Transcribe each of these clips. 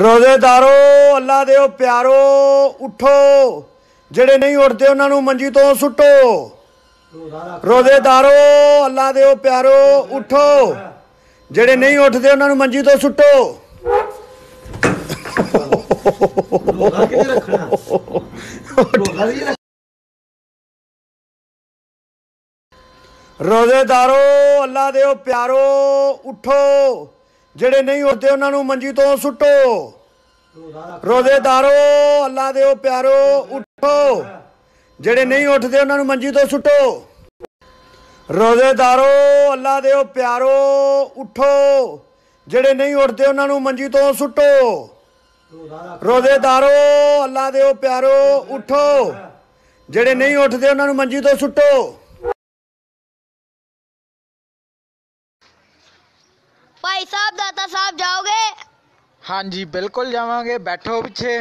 ਰੋਜ਼ੇਦਾਰੋ, ਅੱਲਾ ਦਿਓ, ਪਿਆਰੋ, ਉਠੋ। ਜਿਹੜੇ ਨਹੀਂ ਉੱਠਦੇ, ਉਹਨਾਂ ਨੂੰ ਮੰਜੀ ਤੋਂ ਸੁੱਟੋ। ਰੋਜ਼ੇਦਾਰੋ, ਅੱਲਾ ਦਿਓ, ਪਿਆਰੋ, ਉਠੋ। ਜਿਹੜੇ ਨਹੀਂ ਉੱਠਦੇ, ਉਹਨਾਂ ਨੂੰ ਮੰਜੀ ਤੋਂ ਸੁੱਟੋ। ਰੋਜ਼ਾ ਕਿਤੇ ਰੱਖਣਾ ਰੋਜ਼ਾ ਵੀ ਰੋਜ਼ੇਦਾਰੋ, ਅੱਲਾ ਦਿਓ, ਪਿਆਰੋ, ਉਠੋ। ਜਿਹੜੇ ਨਹੀਂ ਉੱਠਦੇ, ਉਹਨਾਂ ਨੂੰ ਮੰਜੀ ਤੋਂ ਸੁੱਟੋ। ਰੋਜ਼ੇਦਾਰੋ ਅੱਲਾ ਦਿਓ, ਪਿਆਰੋ, ਉਠੋ। ਜਿਹੜੇ ਨਹੀਂ ਉੱਠਦੇ, ਉਹਨਾਂ ਨੂੰ ਮੰਜੀ ਤੋਂ ਸੁੱਟੋ। ਰੋਜ਼ੇਦਾਰੋ ਅੱਲਾ ਦਿਓ, ਪਿਆਰੋ, ਉਠੋ। ਜਿਹੜੇ ਨਹੀਂ ਉੱਠਦੇ, ਉਹਨਾਂ ਨੂੰ ਮੰਜੀ ਤੋਂ ਸੁੱਟੋ। ਰੋਜ਼ੇਦਾਰੋ ਅੱਲਾ ਦਿਓ, ਪਿਆਰੋ, ਉਠੋ। ਜਿਹੜੇ ਨਹੀਂ ਉੱਠਦੇ, ਉਹਨਾਂ ਨੂੰ ਮੰਜੀ ਤੋਂ ਸੁੱਟੋ। भाई साहब दाता साहब जाओगे? हाँ जी बिल्कुल जावांगे। बैठो पीछे।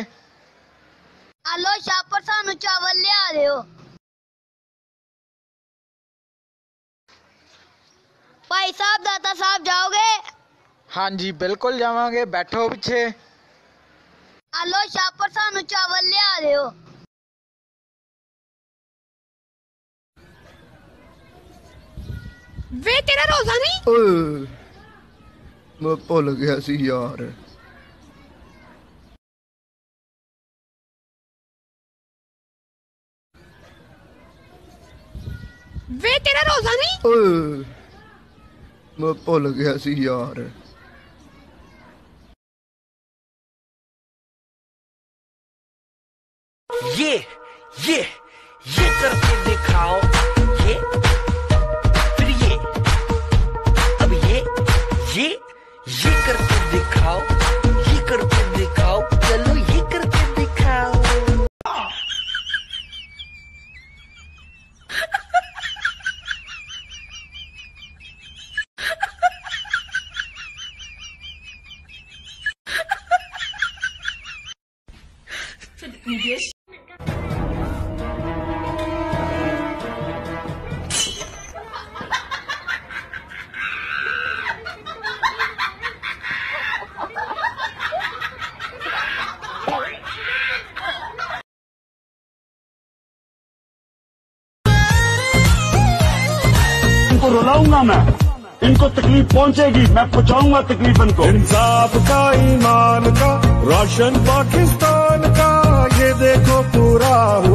आलो शापर सानू चावल ले लिया दो भाई साहब दाता साहब जाओगे? हाँ जी बिल्कुल जावांगे। बैठो पीछे। आलो शापर सानू चावल ले लिया दो वे तेरा रोजा नहीं? मैं भुल गया सी यार। वे तेरा रोजा नहीं? मैं भुल गया सी यार। ये ये ये करके दिखाओ। ये ये करके दिखाओ ये करके दिखाओ चलो ये करके दिखाओ। इनको रुलाऊँगा मैं। इनको तकलीफ़ पहुंचेगी, मैं पहुंचाऊँगा तकलीफ़ इनको इंसाफ का ईमान का, राशन पाकिस्तान का, ये देखो पूरा हुआ